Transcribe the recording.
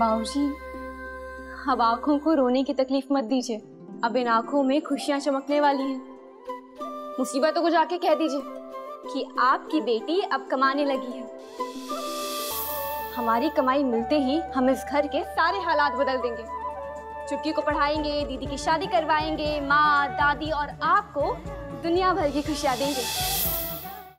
बाबूजी, अब आँखों को रोने की तकलीफ़ मत दीजिए। अब इन आँखों में खुशियाँ चमकने वाली हैं। मुसीबतों को जाके कह दीजिए कि आपकी बेटी अब कमाने लगी है। हमारी कमाई मिलते ही हम इस घर के सारे हालात बदल देंगे। चुटकी को पढ़ाएँगे, दीदी की शादी करवाएँगे, माँ, दादी और आपको दुनिया भर की खुशियाँ देंगे।